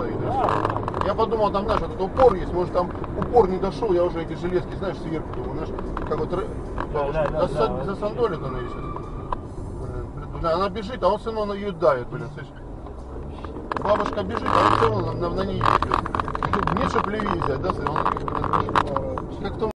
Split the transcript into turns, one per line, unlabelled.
стоит. Я подумал, там, знаешь, этот упор есть, может там упор не дошел, я уже эти железки, знаешь, сверху, думаю, знаешь, как вот да,
да, да,
за,
да.
засандолит она ее. Блин, Она бежит, а он все равно на ее давит, блин, слышишь? Бабушка бежит, а он все равно на, на, на ней идет. Меньше плевизия, да, он, как то